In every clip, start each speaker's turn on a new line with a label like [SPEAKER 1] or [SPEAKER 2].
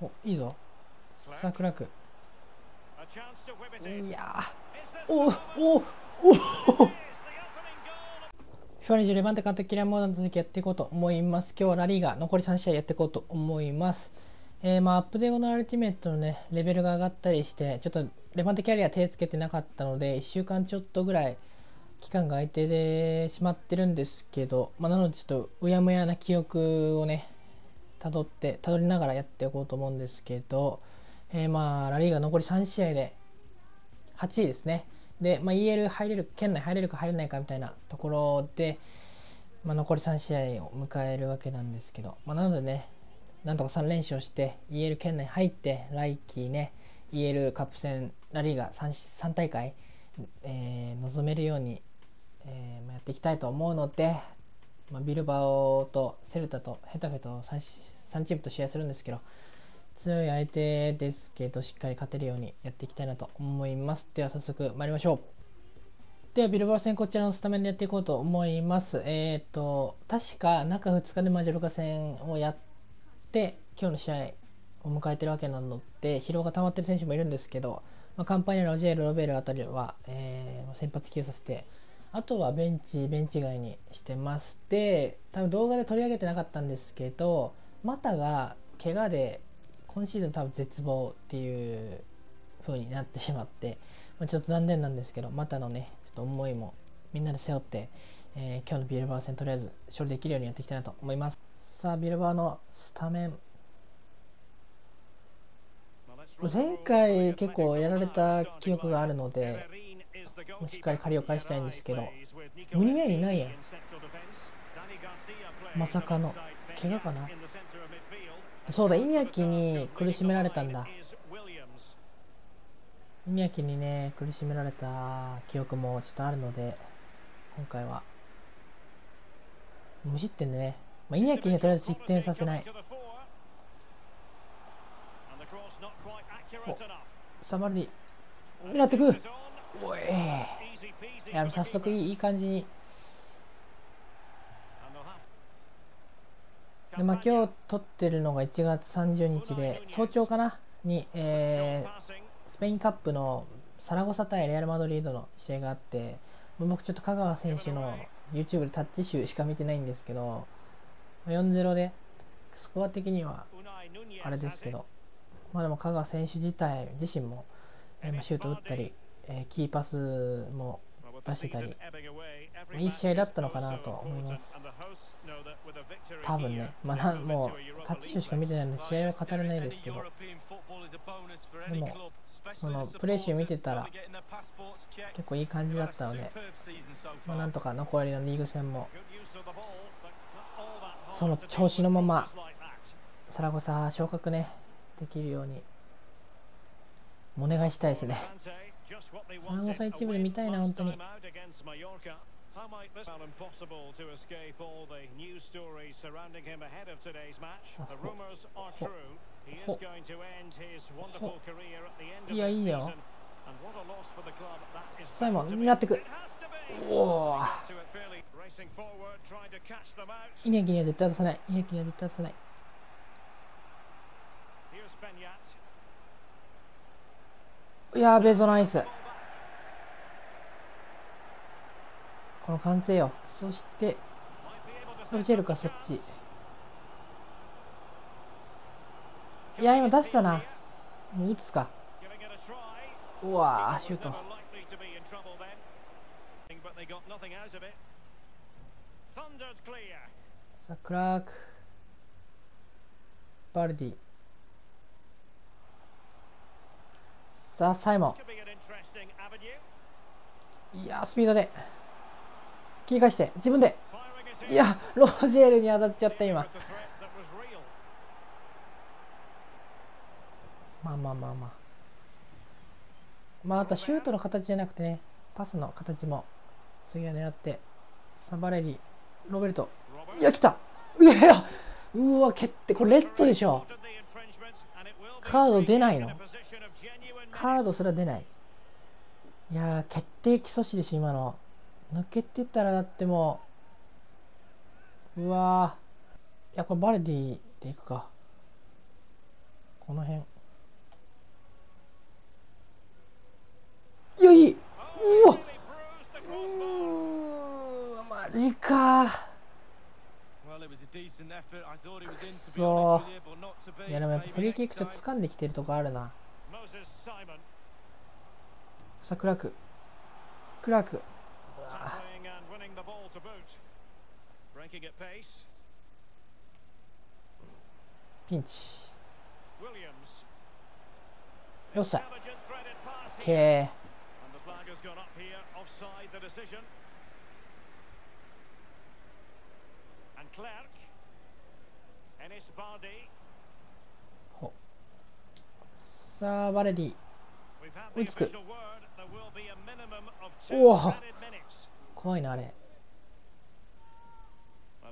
[SPEAKER 1] おいいぞ。さあクラークいやおおおお FIFA20 レバンテ監督キラーモードの続きやっていこうと思います。今日はラリーが残り3試合やっていこうと思います。えー、まあアップデートのアルティメットのねレベルが上がったりしてちょっとレバンテキャリア手つけてなかったので1週間ちょっとぐらい期間が空いてしまってるんですけど、まあ、なのでちょっとうやむやな記憶をねたどってたどりながらやっていこうと思うんですけど、えー、まあラリーが残り3試合で8位ですね。で、まあ、EL 入れる県内入れるか入れないかみたいなところで、まあ、残り3試合を迎えるわけなんですけど、まあ、なのでねなんとか3連勝して EL 圏内入って来季ね EL カップ戦ラリーが 3, 3大会、えー、臨めるようにえー、やっていきたいと思うので、まあ、ビルバオとセルタとヘタフェと 3, 3チームと試合するんですけど強い相手ですけどしっかり勝てるようにやっていきたいなと思います。では早速参りましょうではビルバオ戦こちらのスタメンでやっていこうと思います。えっ、ー、と確か中2日でマジョルカ戦をやって今日の試合を迎えてるわけなので疲労が溜まってる選手もいるんですけど、まあ、カンパニアロジェール・ロベルあたりは、えー、先発起用させてあとはベンチ、ベンチ外にしてます。で、多分動画で取り上げてなかったんですけど、マタが怪我で今シーズン多分絶望っていう風になってしまって、まあ、ちょっと残念なんですけど、マタのね、ちょっと思いもみんなで背負って、えー、今日のビルバー戦とりあえず処理できるようにやっていきたいなと思います。さあ、ビルバーのスタメン。前回結構やられた記憶があるので、しっかり借りを返したいんですけどムニエリいないやん。まさかの怪我かな？そうだイニアキに苦しめられたんだ。イニアキにね苦しめられた記憶もちょっとあるので今回は。無失点でね、まあ、イニアキにはとりあえず失点させない。サマルディ狙ってくおい。いや早速いい感じに。で、まあ、今日撮ってるのが1月30日で早朝かな？に、えー、スペインカップのサラゴサ対レアル・マドリードの試合があって僕ちょっと香川選手の YouTube でタッチ集しか見てないんですけど4-0でスコア的にはあれですけどまあでも香川選手自体自身もシュート打ったりえー、キーパスも出してたり、いい試合だったのかなと思います。多分ね、まあ、なもうタッチ集しか見てないので試合は語れないですけど、でも、そのプレー集見てたら結構いい感じだったので、まあ、なんとか残りのリーグ戦もその調子のままサラゴサ昇格ねできるようにお願いしたいですね。花子さん一部で見たいな、本当に。How might this impossible to escape all the news stories surrounding him ahead of today's match? The rumors are true. He is going to end his wonderful career at the end of the season. And what a loss for the club that is. サイモン、狙ってく。おお。イネギには絶対出さない。イネギには絶対出さない。やべえぞナイス。この完成よ。そしてロジェルかそっち。いや今出したな。もう打つか。うわシュート。さあクラーク。バルディ。さあ、サイモン。いやスピードで。切り返して、自分で。いや、ロジェールに当たっちゃった、今。まあまあまあまあ。まあ、あとシュートの形じゃなくてね、パスの形も次は狙って、サバレリ、ロベルト。いや、来たいやいやうわ、決定。これレッドでしょ。カード出ないのカードすら出ない。いや決定機阻止でし、今の。抜けてたらだってもう、うわいや、これバルディでいくか。この辺。よい。うわ。うーマジか。そういやでもやっぱフリーキックちょっと掴んできてるとこあるなさあクラーククラークピンチよっしゃ OK Ennis Bardi. さあ、バレリー。追いつく。おお怖いな、あれ。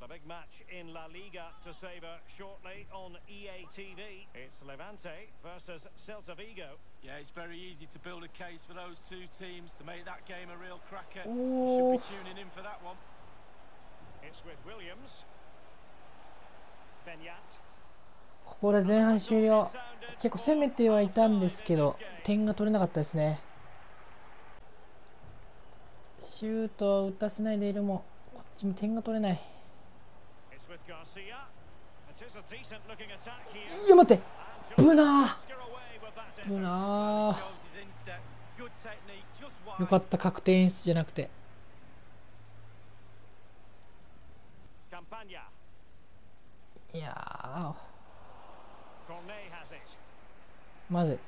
[SPEAKER 1] A big match in La Liga to savor shortly on EA TV. It's Levante versus Celta Vigo.
[SPEAKER 2] Yeah, it's very easy to build a case for those two teams to make that game a real cracker. You should be tuning in for that one.
[SPEAKER 1] It's with Williams. ここで前半終了。結構攻めてはいたんですけど点が取れなかったですね。シュートを打たせないでいるもこっちも点が取れない。いや待って。ブナー。ブナー。よかった確定演出じゃなくて。いやまず。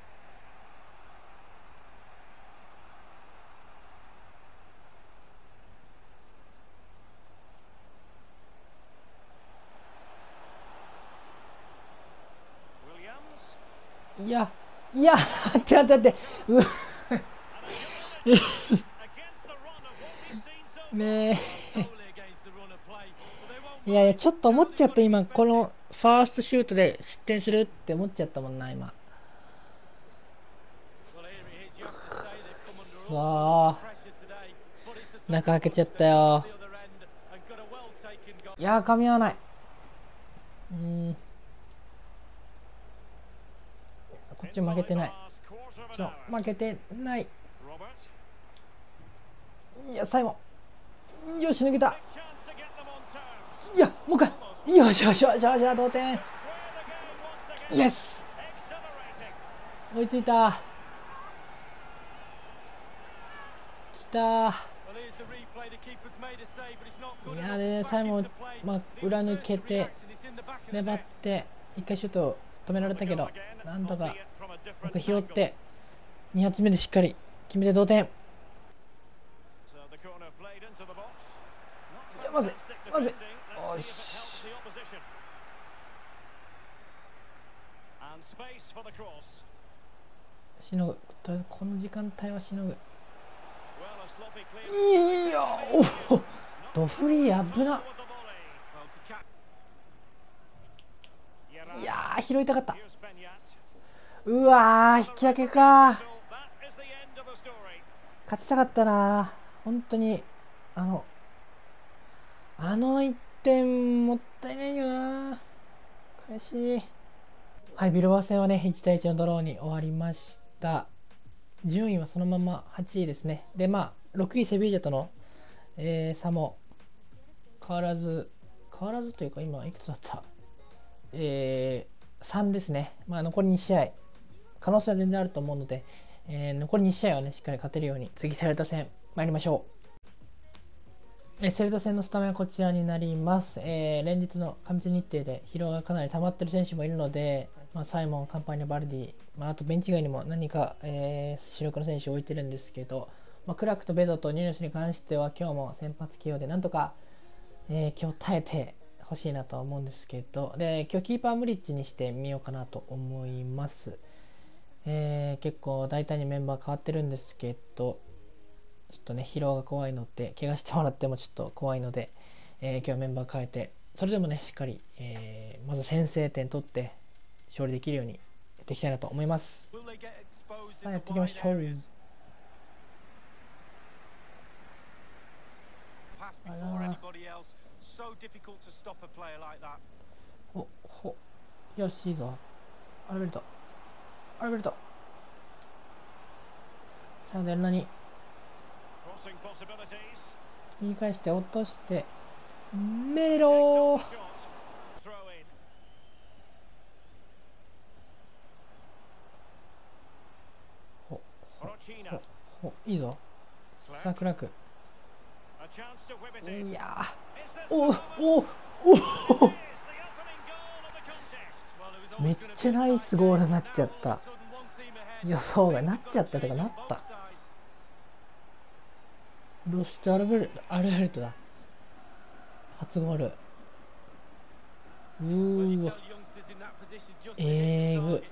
[SPEAKER 1] いやいや待って待ってうねえ。いやいや、ちょっと思っちゃった、今、このファーストシュートで失点するって思っちゃったもんな、今。さあ、中開けちゃったよ。いや噛み合わない。うん。こっち負けてない。ちょ、負けてない。いや、最後。よし、抜けた。いやもう一回よしよしよしよし同点イエス追いついたきた。いやでね最後、まあ、裏抜けて粘って一回シュート止められたけどなんとか僕拾って2発目でしっかり決めて同点。いやまずいまずい。し。しのぐ。この時間帯はしのぐ。いやおドフリー危な。いや拾いたかった。うわ引き分けか。勝ちたかったな。本当にあのあの1点もったいないよな。悔しい。はいビルバー戦はね1対1のドローに終わりました。順位はそのまま8位ですね。でまあ6位セビージャとの、えー、差も変わらず変わらずというか今いくつだった？えー、3ですね。まあ残り2試合。可能性は全然あると思うので、えー、残り2試合はねしっかり勝てるように次セルタ戦参りましょう。えセルタ戦のスタメンはこちらになります。えー、連日の過密日程で疲労がかなり溜まってる選手もいるので、まあ、サイモン、カンパニャ、バルディ、まあ、あとベンチ外にも何か、えー、主力の選手を置いてるんですけど、まあ、クラックとベドとニュースに関しては今日も先発起用でなんとか、えー、今日耐えてほしいなとは思うんですけど、で今日キーパームリッジにしてみようかなと思います。えー、結構大胆にメンバー変わってるんですけど、ちょっとね、疲労が怖いので、怪我してもらってもちょっと怖いので、えー、今日はメンバー変えて、それでもね、しっかり、えー、まず先制点取って、勝利できるようにやっていきたいなと思います。さあ、やっていきましょう。あらお、ほ、よし、いいぞ。アルベルト。アルベルト。さあデルナに.切り返して落として。メロ.ほ.ほほいいぞ。さあクラーク
[SPEAKER 2] A chance to whip it in.
[SPEAKER 1] いやおおおおめっちゃナイスゴールになっちゃった。予想がなっちゃったとかなった。ロシュアルベルアルベルトだ。初ゴール。うー
[SPEAKER 2] えー、ぐ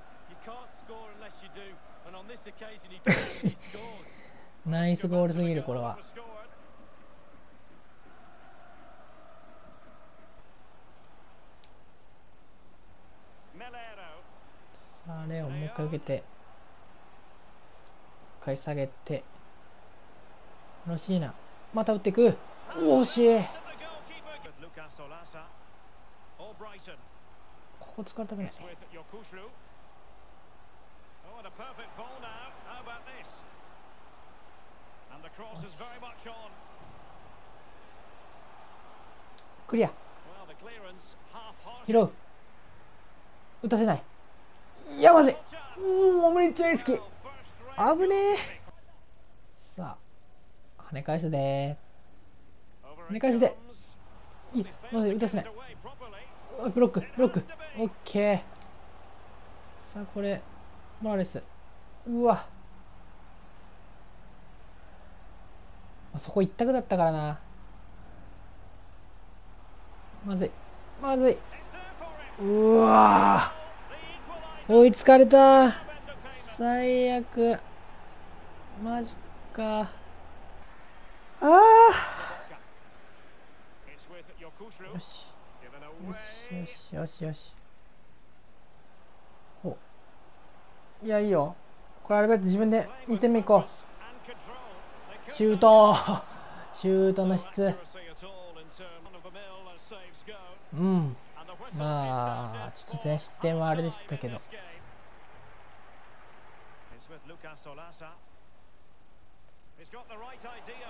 [SPEAKER 1] ナイスゴールすぎるこれは。あれをもう一回受けて、返下げて、楽しいな。また打っていく。惜しい。ここ使いたくクリア。拾う。打たせない。やば
[SPEAKER 2] し
[SPEAKER 1] うんオムレッチ大好き。危ねえ。さあ跳ね返すで。跳ね返すで。いやまずい打たせない。ブロックブロック。オッケー。さあこれモーレス。うわ。あそこ一択だったからな。まずい。まずい。うわ追いつかれた。最悪。マジか。あよしよしよしよしよし。おいやいいよ。これあれ自分で2点目みこう。シュート。シュートの質。うん。まあ、ちょっと前失点はあれでしたけど。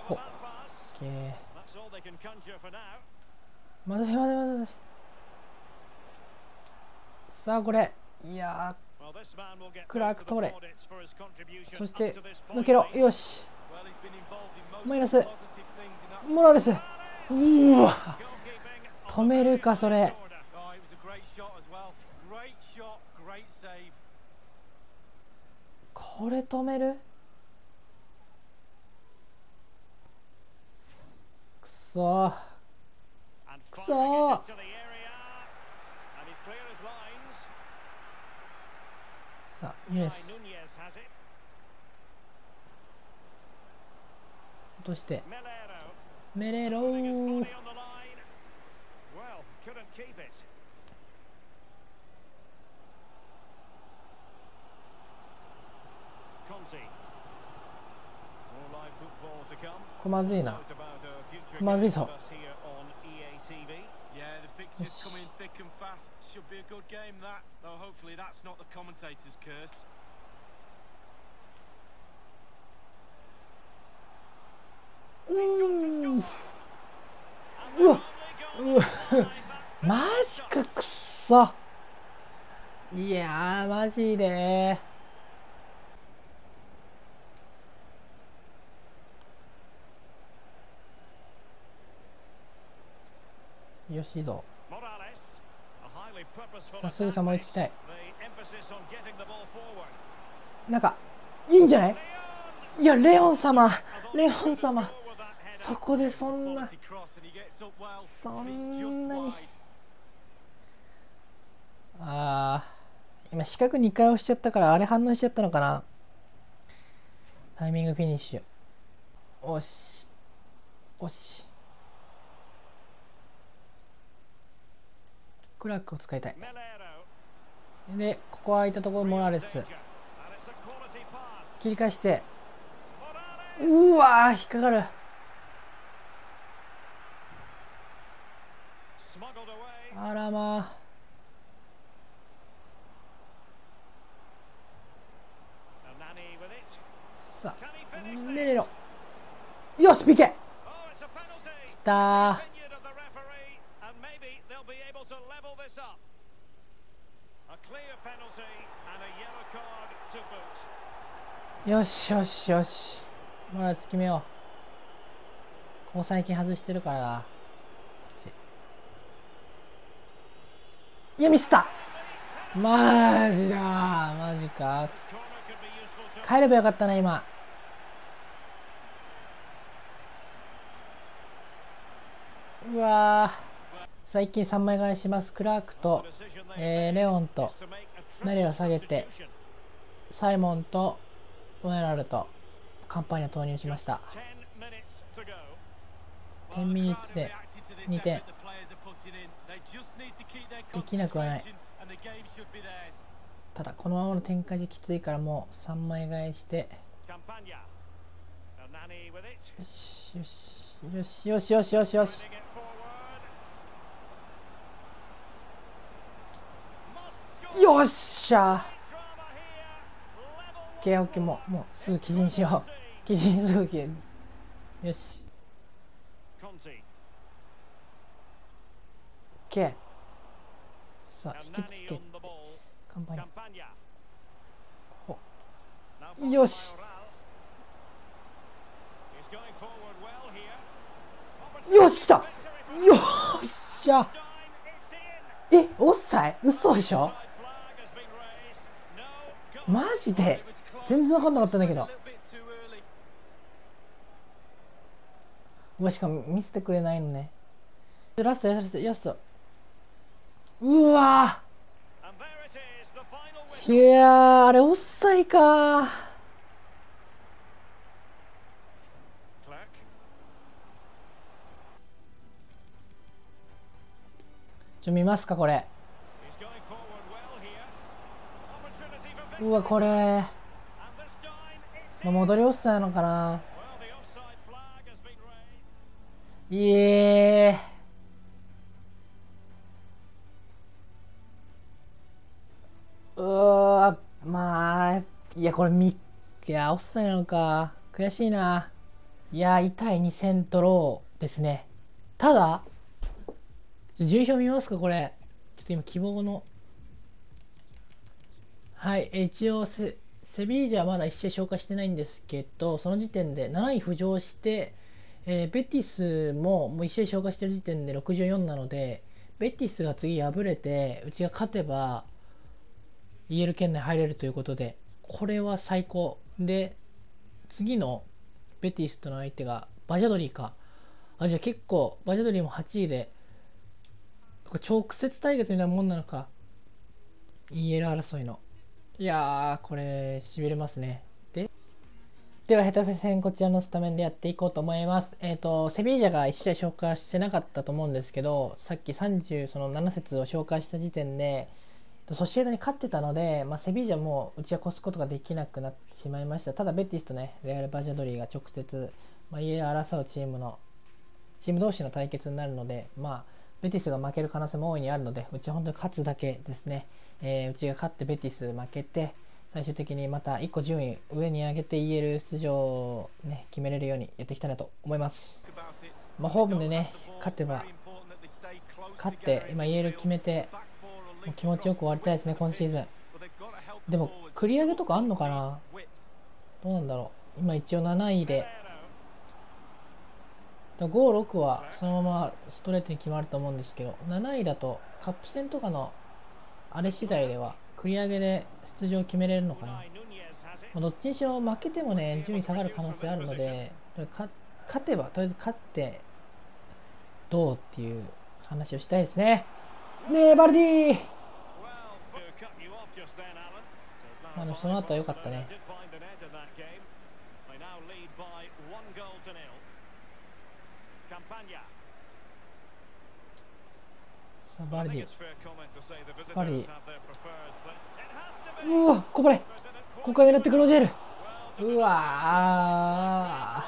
[SPEAKER 1] ほっ、けーまだまだまださあこれいやクラーク取れそして抜けろよしマイナスモラレスうわ止めるかそれこれ止める？くそ。
[SPEAKER 2] くそ。
[SPEAKER 1] さあニュースどうして？メレローこまずいな。まずいぞ。うんうわうわマジかくっそ。いやマジでよしいいぞ。さすぐさまいつきたい。なんかいいんじゃない？いやレオン様。レオン様。そこでそんなそんなに。あー今四角2回押しちゃったからあれ反応しちゃったのかな？タイミングフィニッシュ。押し。押し。クラックを使いたい。でここは空いたところモラレス。切り返してうわ引っかかる。あらまあ。
[SPEAKER 2] さあメレロよし PK きた
[SPEAKER 1] よしよしよし。まだ決めよ。うここ最近外してるから。ないやミスった。マジだ。マジか。帰ればよかったな今。うわー。最近3枚替えします。クラークとえーレオンと
[SPEAKER 2] to make a
[SPEAKER 1] ナリを下げてサイモンとドネラルとカンパーニャ投入しました。
[SPEAKER 2] 10 minutes to go.
[SPEAKER 1] 10ミニッツで2点。できなくはない。ただこのままの展開じゃきついからもう3枚替えして.よしよしよしよしよしよし。よし.よっしゃケーオッケーもうもうすぐ起陣しよう。起陣すぐ起陣よし。オッケー。さあ引きつけ。カンパニャほよし。よし来た。よっしゃ。えっおっさい嘘でしょ？マジで？全然分かんなかったんだけど。うわしかも見せてくれないのね。ラストラストラスト。うわいやあれおっさいかちょ見ますかこれ。うわこれ。戻りオフサイなのかな。いえー。うわまあいやこれみいやオフサイなのか。悔しいな。いや痛い2戦ドローですね。ただ順位表見ますかこれ。ちょっと今希望の。はい一応セセビージャはまだ1試合消化してないんですけどその時点で7位浮上してえーベティスももう1試合消化してる時点で64なのでベティスが次敗れてうちが勝てば EL 圏内入れるということでこれは最高。で次のベティスとの相手がバジャドリーか。あじゃあ結構バジャドリーも8位で直接対決みたいなもんなのか。EL 争いの。いやーこれしびれますねでではヘタフェ戦こちらのスタメンでやっていこうと思います。えっ、と、セビージャが1試合消化してなかったと思うんですけど、さっき37節を消化した時点で、ソシエダに勝ってたので、まあ、セビージャもうちは越すことができなくなってしまいました。ただ、ベティスとね、レアル・バジャドリーが直接、まあ、家を争うチームの、チーム同士の対決になるので、まあ、ベティスが負ける可能性も大いにあるので、うちは本当に勝つだけですね。えーうちが勝ってベティス負けて、最終的にまた1個順位上に上げて EL 出場を、ね、決めれるようにやっていきたいなと思います。まあ、ホームでね、勝てば、勝って、今 EL 決めて、もう気持ちよく終わりたいですね、今シーズン。でも、繰り上げとかあんのかな？どうなんだろう。今一応7位で、5、6はそのままストレートに決まると思うんですけど、7位だとカップ戦とかのあれ次第では、繰り上げで出場を決めれるのかな。まどっちにしろ負けてもね、順位下がる可能性あるので、勝てば、とりあえず勝って、どうっていう話をしたいですね。ねえ、バルディまあでもその後は良かったねあバ
[SPEAKER 2] ー
[SPEAKER 1] ディ
[SPEAKER 2] ーバー
[SPEAKER 1] うわこぼれここから狙ってくるロジェル。うわあ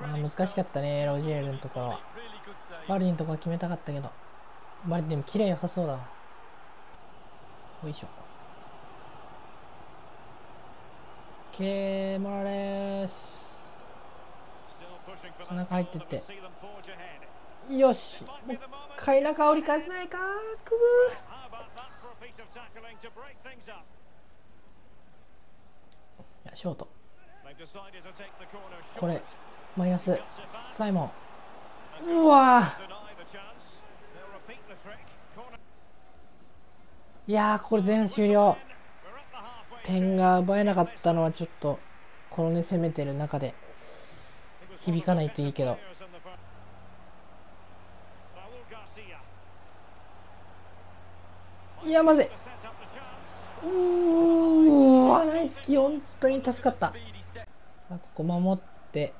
[SPEAKER 1] 難しかったねロジェルのところ。バーディーのところは決めたかったけど。バーディーでも綺麗良さそうだよいしょ。桂レー
[SPEAKER 2] シ
[SPEAKER 1] 中入ってて。よし。もう一回中折り返せないかくぶショート。これマイナス。サイモン。うわいやこれで前半終了。点が奪えなかったのはちょっとこのね攻めてる中で。響かないといいけど。いや、まずい。うーわ、大好きキー、本当に助かった。さあ、ここ守って、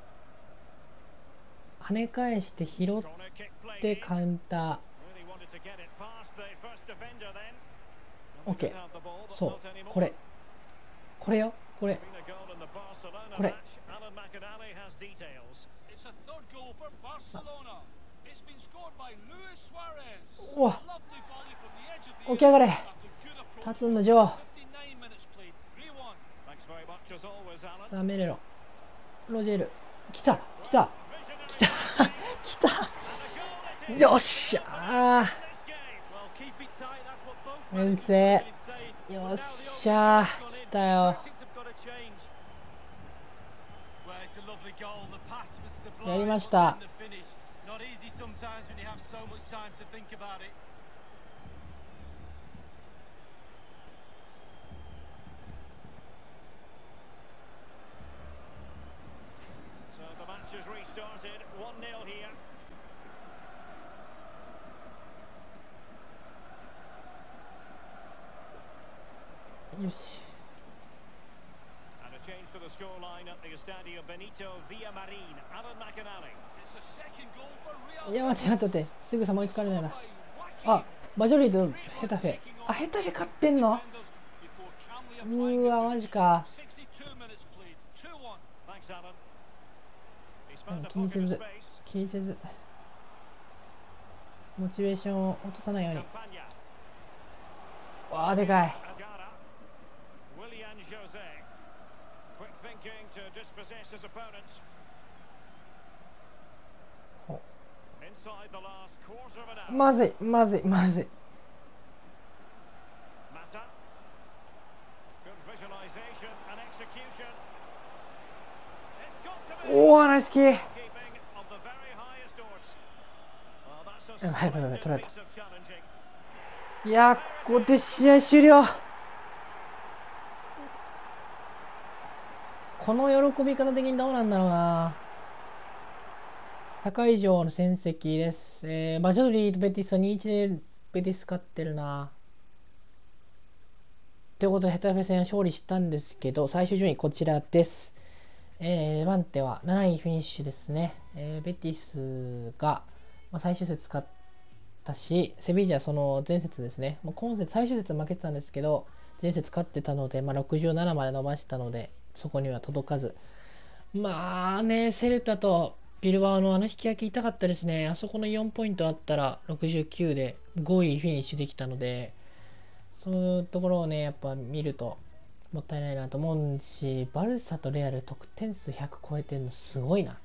[SPEAKER 1] 跳ね返して拾ってカウンター。OK。そう、これ。これよ、これ。これ。おわ起き上がれ、立つんだ、ジョーさあ、メレロ、ロジェル、来た、来た、来た、来た、よっしゃ、先生、よっしゃ、来たよ。やりました。
[SPEAKER 3] Not easy sometimes when you have so much time to think about it.
[SPEAKER 2] So the match has restarted. 1-0 here.
[SPEAKER 1] よし
[SPEAKER 2] And a change to the scoreline at the Estadio Benito Villamarin. Alan McInally.
[SPEAKER 3] It's a second goal for Real
[SPEAKER 1] いや待って待って待ってすぐさま追いつかれないな。あマジョリードヘタフェ。あヘタフェ勝ってんの？うわマジか。うん
[SPEAKER 2] 気に
[SPEAKER 1] せ
[SPEAKER 2] ず。
[SPEAKER 1] 気にせず。モチベーションを落とさないように。わあでかい。
[SPEAKER 2] ウィリアン・ジ
[SPEAKER 1] ョ
[SPEAKER 2] ゼ quick thinking to dispossess his opponents.
[SPEAKER 1] まずいまずいまずいおおナイスキーやいやここで試合終了この喜び方的にどうなんだろうな。100以上の戦績です、えー、バジョリーとベティスは2-1でベティス勝ってるな。ということでヘタフェ戦は勝利したんですけど最終順位こちらです。えー、バンテは7位フィニッシュですね、えー、ベティスが、まあ、最終節勝ったし、セビージャその前節ですね、もう今節最終節負けてたんですけど、前節勝ってたので、まあ、67まで伸ばしたので、そこには届かず。まあね、セルタとビルバオのあの引き分け痛かったですね。あそこの4ポイントあったら69で5位フィニッシュできたので、そういうところをね、やっぱ見るともったいないなと思うし、バルサとレアル得点数100超えてるのすごいな。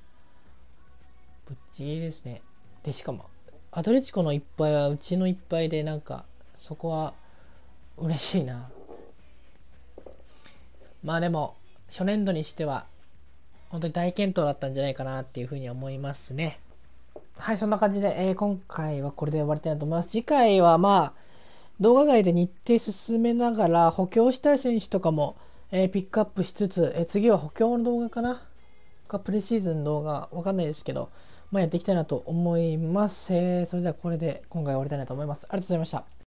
[SPEAKER 1] ぶっちぎりですね。で、しかも、アトレチコの一敗はうちの一敗で、なんか、そこは嬉しいな。まあでも、初年度にしては、本当に大健闘だったんじゃないかなっていうふうに思いますね。はい、そんな感じで、えー今回はこれで終わりたいなと思います。次回はまあ、動画外で日程進めながら、補強したい選手とかも、えーピックアップしつつ、えー次は補強の動画かな？かプレシーズン動画、わかんないですけど、まあ、やっていきたいなと思います。えーそれではこれで今回終わりたいなと思います。ありがとうございました。